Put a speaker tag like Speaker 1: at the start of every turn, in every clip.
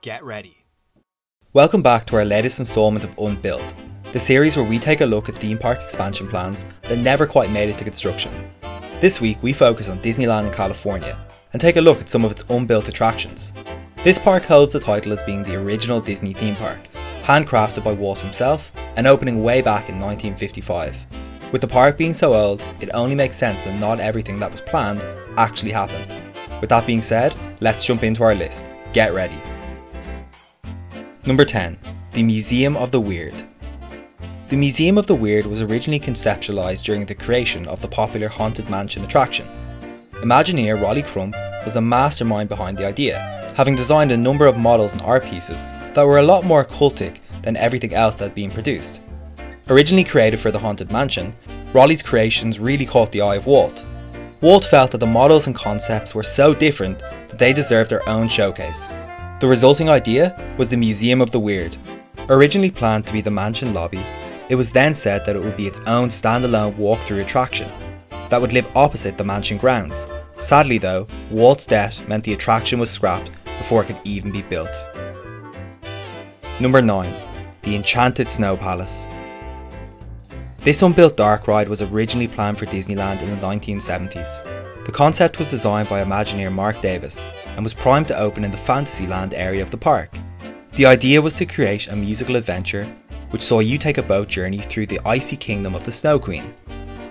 Speaker 1: Get ready.
Speaker 2: Welcome back to our latest instalment of Unbuilt, the series where we take a look at theme park expansion plans that never quite made it to construction. This week we focus on Disneyland in California and take a look at some of its unbuilt attractions. This park holds the title as being the original Disney theme park, handcrafted by Walt himself and opening way back in 1955. With the park being so old, it only makes sense that not everything that was planned actually happened. With that being said, let's jump into our list. Get ready. Number 10. The Museum of the Weird. The Museum of the Weird was originally conceptualized during the creation of the popular Haunted Mansion attraction. Imagineer Rolly Crump was the mastermind behind the idea, having designed a number of models and art pieces that were a lot more cultic than everything else that had been produced. Originally created for the Haunted Mansion, Rolly's creations really caught the eye of Walt. Walt felt that the models and concepts were so different that they deserved their own showcase. The resulting idea was the Museum of the Weird. Originally planned to be the mansion lobby, it was then said that it would be its own standalone walk-through attraction that would live opposite the mansion grounds. Sadly though, Walt's death meant the attraction was scrapped before it could even be built. Number 9. The Enchanted Snow Palace. This unbuilt dark ride was originally planned for Disneyland in the 1970s. The concept was designed by Imagineer Marc Davis and was primed to open in the Fantasyland area of the park. The idea was to create a musical adventure which saw you take a boat journey through the icy kingdom of the Snow Queen.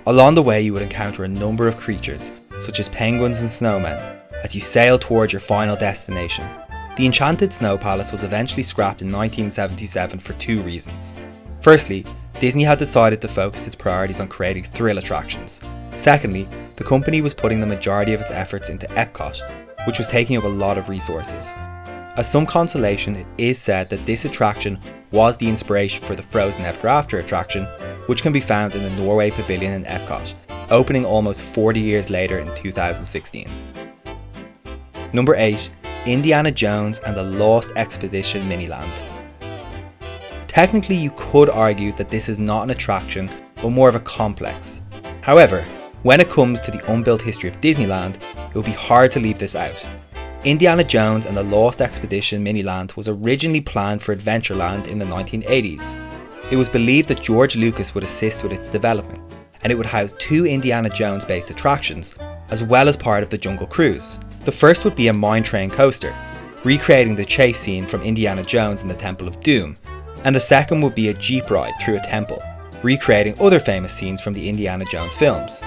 Speaker 2: Along the way you would encounter a number of creatures, such as penguins and snowmen, as you sail towards your final destination. The Enchanted Snow Palace was eventually scrapped in 1977 for two reasons. Firstly, Disney had decided to focus its priorities on creating thrill attractions. Secondly, the company was putting the majority of its efforts into Epcot, which was taking up a lot of resources. As some consolation, it is said that this attraction was the inspiration for the Frozen Ever After attraction, which can be found in the Norway Pavilion in Epcot, opening almost 40 years later in 2016. Number 8. Indiana Jones and the Lost Expedition Miniland. Technically, you could argue that this is not an attraction, but more of a complex. However, when it comes to the unbuilt history of Disneyland, it would be hard to leave this out. Indiana Jones and the Lost Expedition Miniland was originally planned for Adventureland in the 1980s. It was believed that George Lucas would assist with its development, and it would house two Indiana Jones based attractions, as well as part of the Jungle Cruise. The first would be a mine train coaster, recreating the chase scene from Indiana Jones in the Temple of Doom, and the second would be a jeep ride through a temple, recreating other famous scenes from the Indiana Jones films.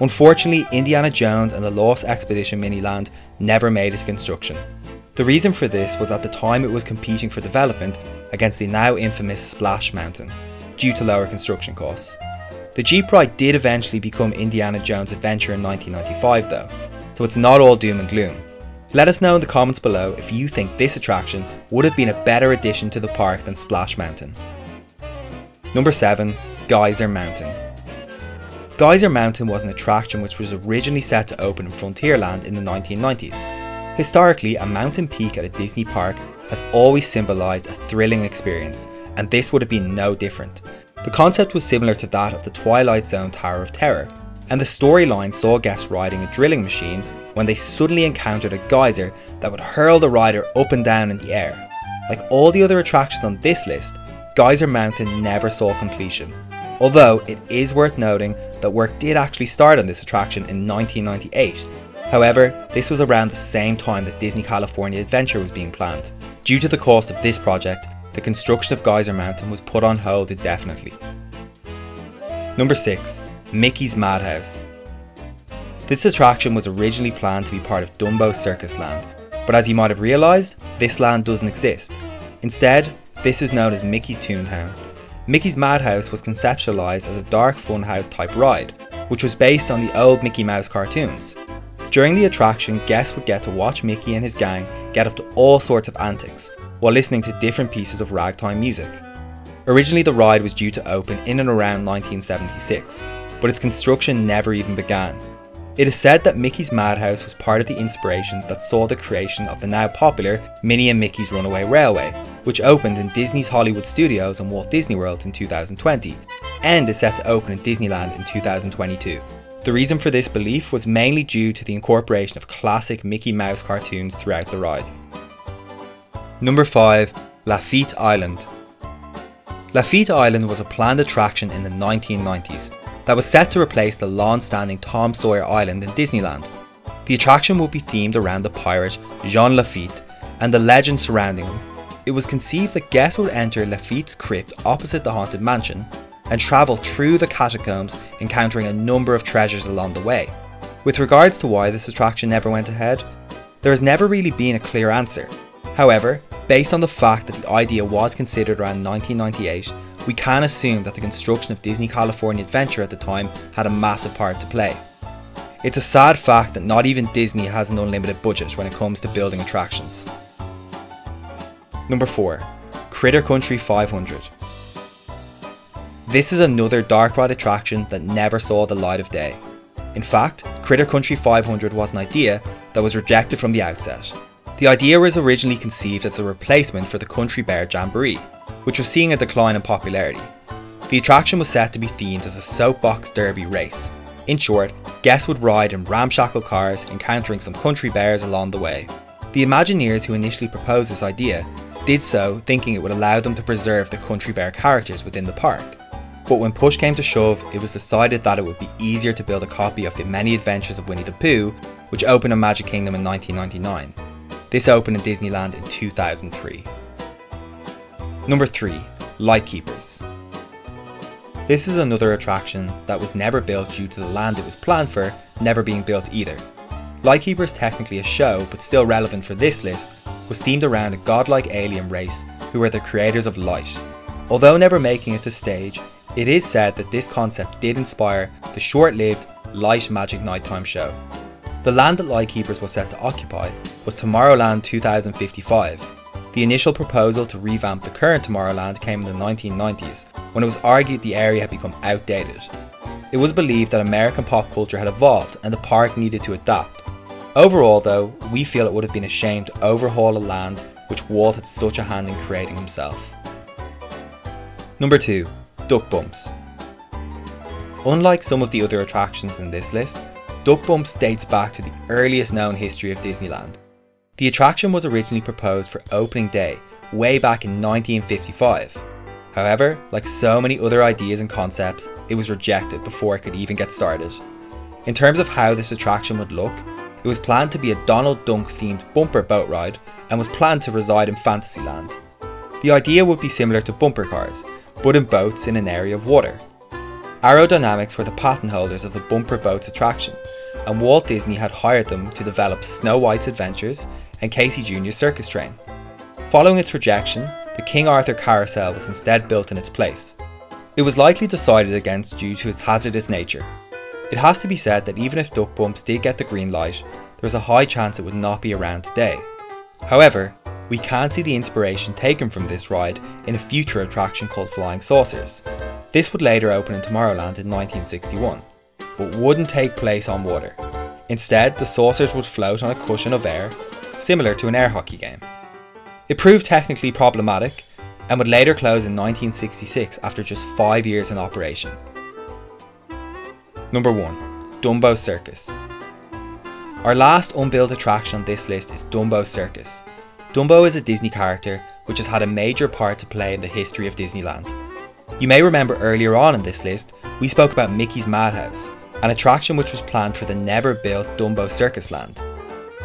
Speaker 2: Unfortunately, Indiana Jones and the Lost Expedition Miniland never made it to construction. The reason for this was at the time it was competing for development against the now infamous Splash Mountain, due to lower construction costs. The Jeep ride did eventually become Indiana Jones Adventure in 1995 though, so it's not all doom and gloom. Let us know in the comments below if you think this attraction would have been a better addition to the park than Splash Mountain. Number 7. Geyser Mountain Geyser Mountain was an attraction which was originally set to open in Frontierland in the 1990s. Historically, a mountain peak at a Disney park has always symbolised a thrilling experience, and this would have been no different. The concept was similar to that of the Twilight Zone Tower of Terror, and the storyline saw guests riding a drilling machine when they suddenly encountered a geyser that would hurl the rider up and down in the air. Like all the other attractions on this list, Geyser Mountain never saw completion, although it is worth noting that work did actually start on this attraction in 1998. However, this was around the same time that Disney California Adventure was being planned. Due to the cost of this project, the construction of Geyser Mountain was put on hold indefinitely. Number 6. Mickey's Madhouse This attraction was originally planned to be part of Dumbo Circus Land, but as you might have realised, this land doesn't exist. Instead, this is known as Mickey's Toontown. Mickey's Madhouse was conceptualized as a dark funhouse type ride, which was based on the old Mickey Mouse cartoons. During the attraction, guests would get to watch Mickey and his gang get up to all sorts of antics, while listening to different pieces of ragtime music. Originally the ride was due to open in and around 1976, but its construction never even began. It is said that Mickey's Madhouse was part of the inspiration that saw the creation of the now popular Minnie and Mickey's Runaway Railway, which opened in Disney's Hollywood Studios and Walt Disney World in 2020, and is set to open in Disneyland in 2022. The reason for this belief was mainly due to the incorporation of classic Mickey Mouse cartoons throughout the ride. Number 5. Lafitte Island. Lafitte Island was a planned attraction in the 1990s that was set to replace the long-standing Tom Sawyer Island in Disneyland. The attraction would be themed around the pirate Jean Lafitte and the legend surrounding him. It was conceived that guests would enter Lafitte's crypt opposite the Haunted Mansion and travel through the catacombs, encountering a number of treasures along the way. With regards to why this attraction never went ahead, there has never really been a clear answer. However, based on the fact that the idea was considered around 1998, we can assume that the construction of Disney California Adventure at the time had a massive part to play. It's a sad fact that not even Disney has an unlimited budget when it comes to building attractions. Number 4. Critter Country 500 This is another dark ride attraction that never saw the light of day. In fact, Critter Country 500 was an idea that was rejected from the outset. The idea was originally conceived as a replacement for the Country Bear Jamboree, which was seeing a decline in popularity. The attraction was set to be themed as a soapbox derby race. In short, guests would ride in ramshackle cars, encountering some country bears along the way. The Imagineers who initially proposed this idea did so thinking it would allow them to preserve the country bear characters within the park. But when push came to shove, it was decided that it would be easier to build a copy of The Many Adventures of Winnie the Pooh, which opened in Magic Kingdom in 1999. This opened in Disneyland in 2003. Number 3. Lightkeepers. This is another attraction that was never built due to the land it was planned for never being built either. Lightkeeper is technically a show, but still relevant for this list, was themed around a godlike alien race who were the creators of light. Although never making it to stage, it is said that this concept did inspire the short-lived Light Magic Nighttime show. The land that Lightkeepers was set to occupy was Tomorrowland 2055. The initial proposal to revamp the current Tomorrowland came in the 1990s, when it was argued the area had become outdated. It was believed that American pop culture had evolved and the park needed to adapt. Overall though, we feel it would have been a shame to overhaul a land which Walt had such a hand in creating himself. Number 2 duck bumps. Unlike some of the other attractions in this list, Duck Bumps dates back to the earliest known history of Disneyland. The attraction was originally proposed for opening day way back in 1955. However, like so many other ideas and concepts, it was rejected before it could even get started. In terms of how this attraction would look, it was planned to be a Donald Duck themed bumper boat ride and was planned to reside in Fantasyland. The idea would be similar to bumper cars, but in boats in an area of water. Arrow Dynamics were the patent holders of the Bumper Boats attraction, and Walt Disney had hired them to develop Snow White's Adventures and Casey Jr.'s Circus Train. Following its rejection, the King Arthur Carousel was instead built in its place. It was likely decided against due to its hazardous nature. It has to be said that even if Duck Bumps did get the green light, there is a high chance it would not be around today. However, we can see the inspiration taken from this ride in a future attraction called Flying Saucers. This would later open in Tomorrowland in 1961, but wouldn't take place on water. Instead, the saucers would float on a cushion of air, similar to an air hockey game. It proved technically problematic and would later close in 1966 after just 5 years in operation. Number 1. Dumbo Circus. Our last unbuilt attraction on this list is Dumbo Circus. Dumbo is a Disney character which has had a major part to play in the history of Disneyland. You may remember earlier on in this list, we spoke about Mickey's Madhouse, an attraction which was planned for the never built Dumbo Circus Land.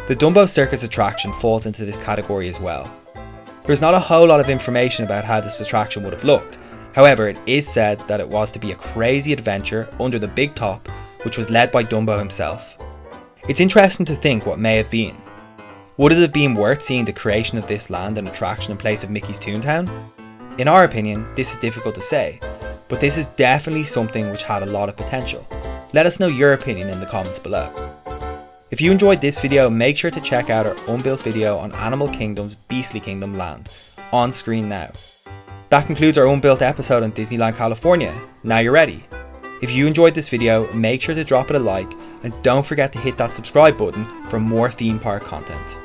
Speaker 2: The Dumbo Circus attraction falls into this category as well. There's not a whole lot of information about how this attraction would have looked, however, it is said that it was to be a crazy adventure under the big top, which was led by Dumbo himself. It's interesting to think what may have been. Would it have been worth seeing the creation of this land and attraction in place of Mickey's Toontown? In our opinion, this is difficult to say, but this is definitely something which had a lot of potential. Let us know your opinion in the comments below. If you enjoyed this video, make sure to check out our unbuilt video on Animal Kingdom's Beastly Kingdom Land, on screen now. That concludes our unbuilt episode on Disneyland California. Now you're ready. If you enjoyed this video, make sure to drop it a like and don't forget to hit that subscribe button for more theme park content.